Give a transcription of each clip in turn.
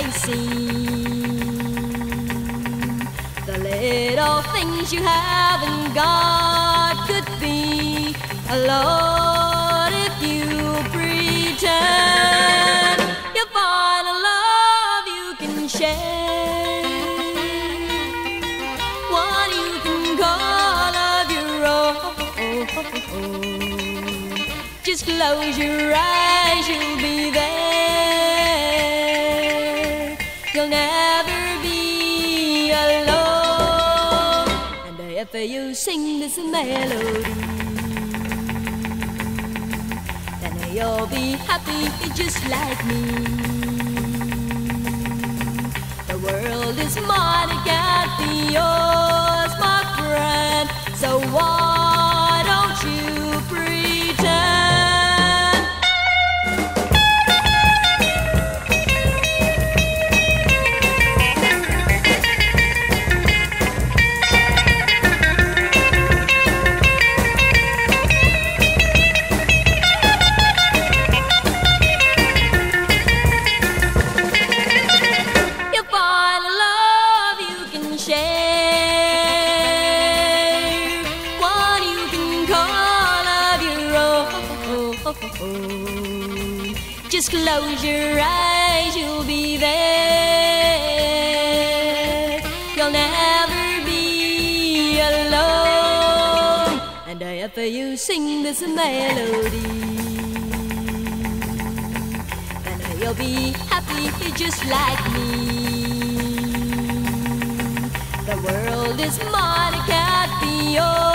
they seem. The little things you have. sweet as melody. Then you'll be happy just like me. The world is mine, it can't be yours, my friend. So why? is a melody. And you'll be happy just like me. The world is mine, it can't be yours.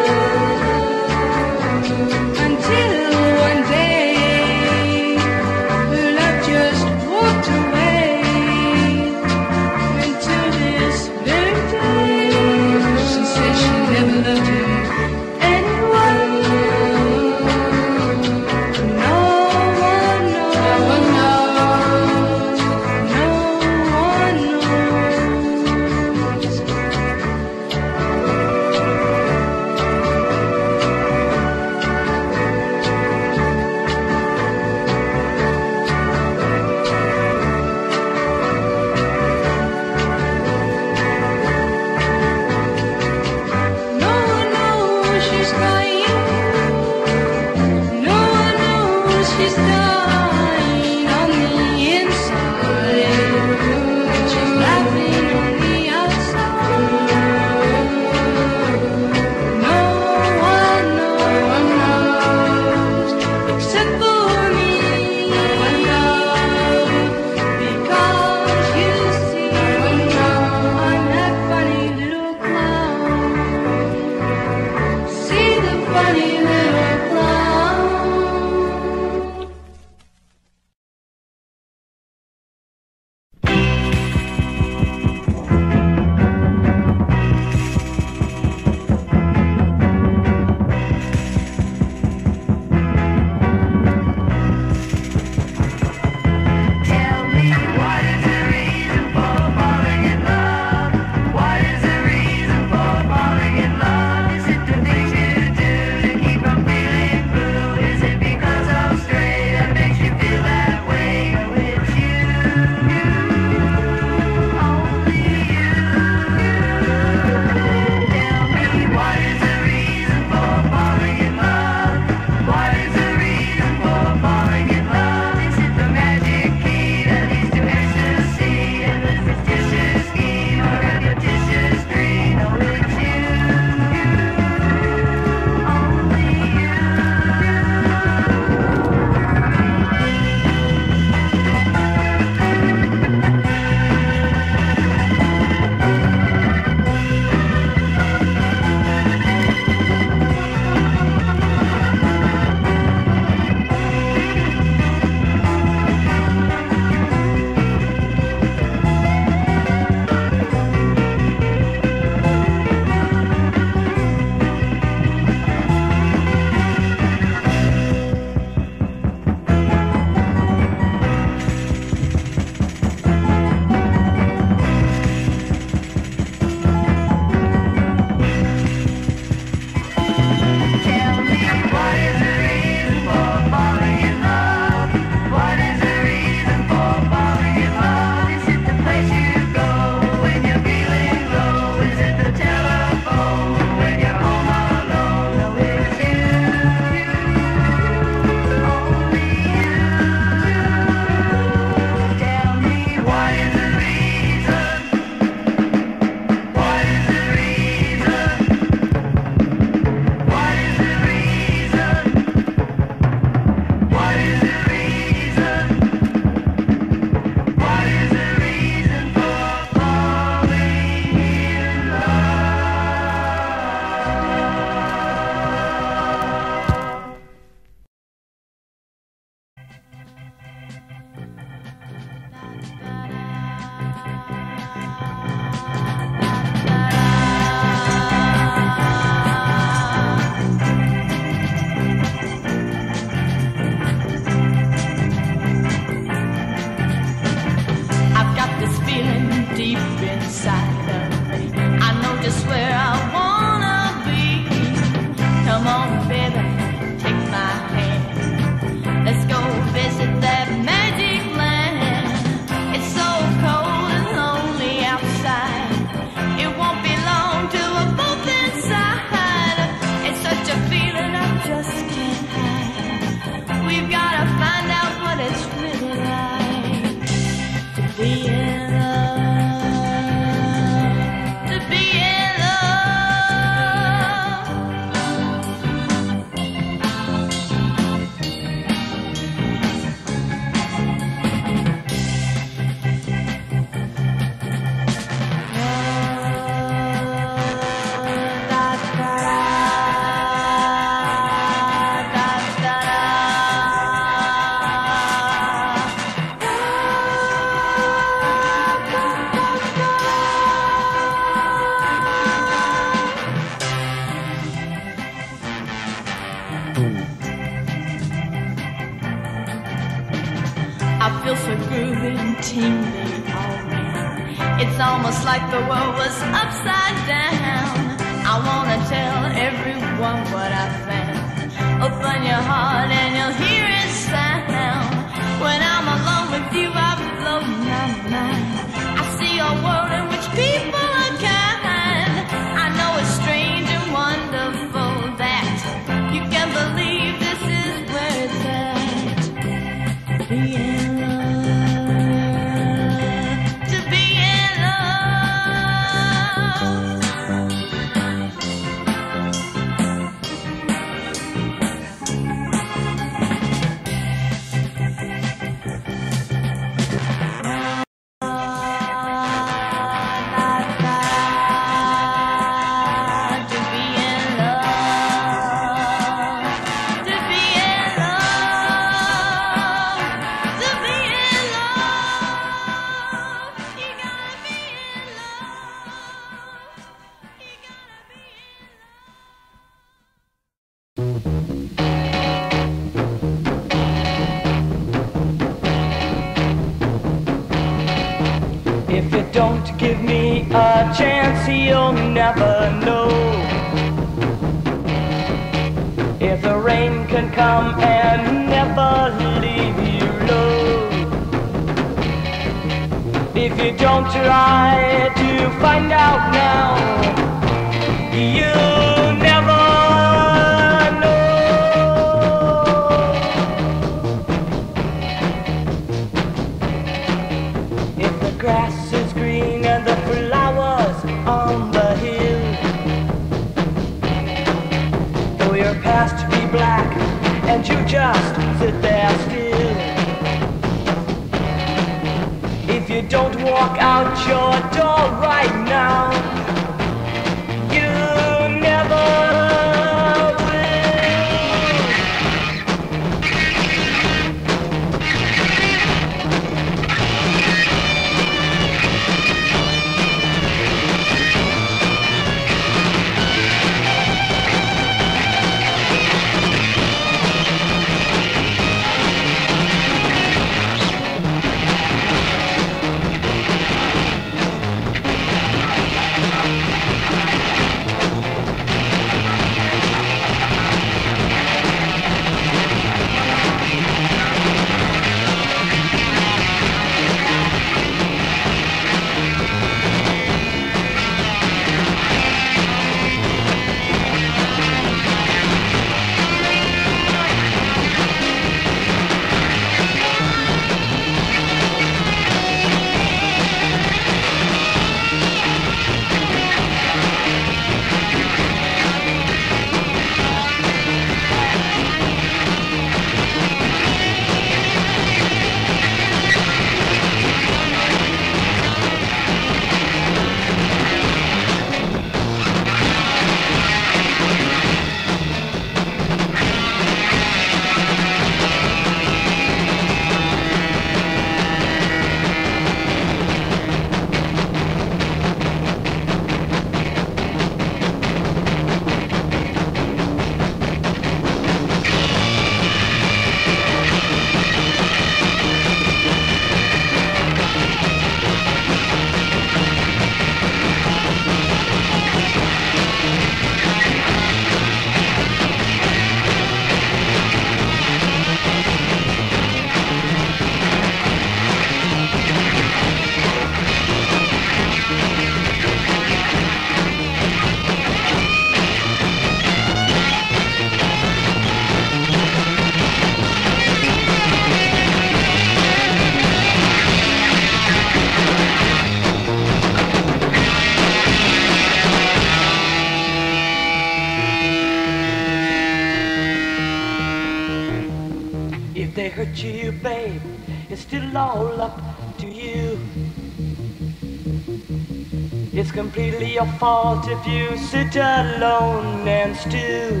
your fault if you sit alone and still.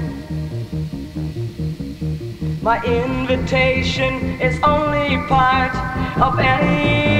My invitation is only part of any